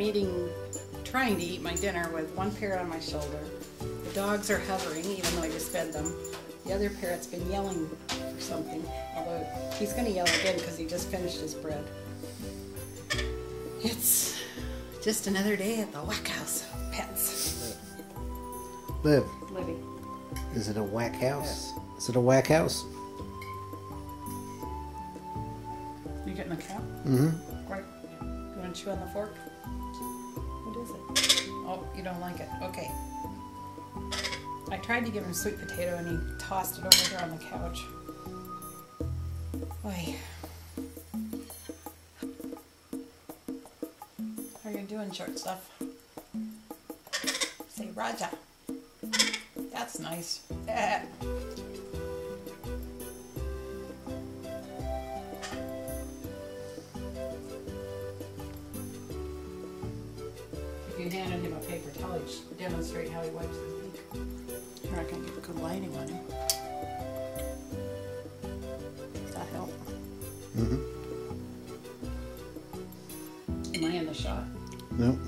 eating, trying to eat my dinner with one parrot on my shoulder. The dogs are hovering, even though I just fed them. The other parrot's been yelling for something, although he's going to yell again because he just finished his bread. It's just another day at the Whack House. Pets. Liv, Libby. is it a whack house? Is it a whack house? You getting the cow? Mm-hmm. Right. You want to chew on the fork? Is it? Oh, you don't like it. Okay. I tried to give him sweet potato and he tossed it over there on the couch. Boy. How are you doing, short stuff? Say Raja. That's nice. Eh. You handed him a paper towel, you should demonstrate how he wipes his beak. Here, I can get good lighting on him. Does that help? Mm-hmm. Am I in the shot? No.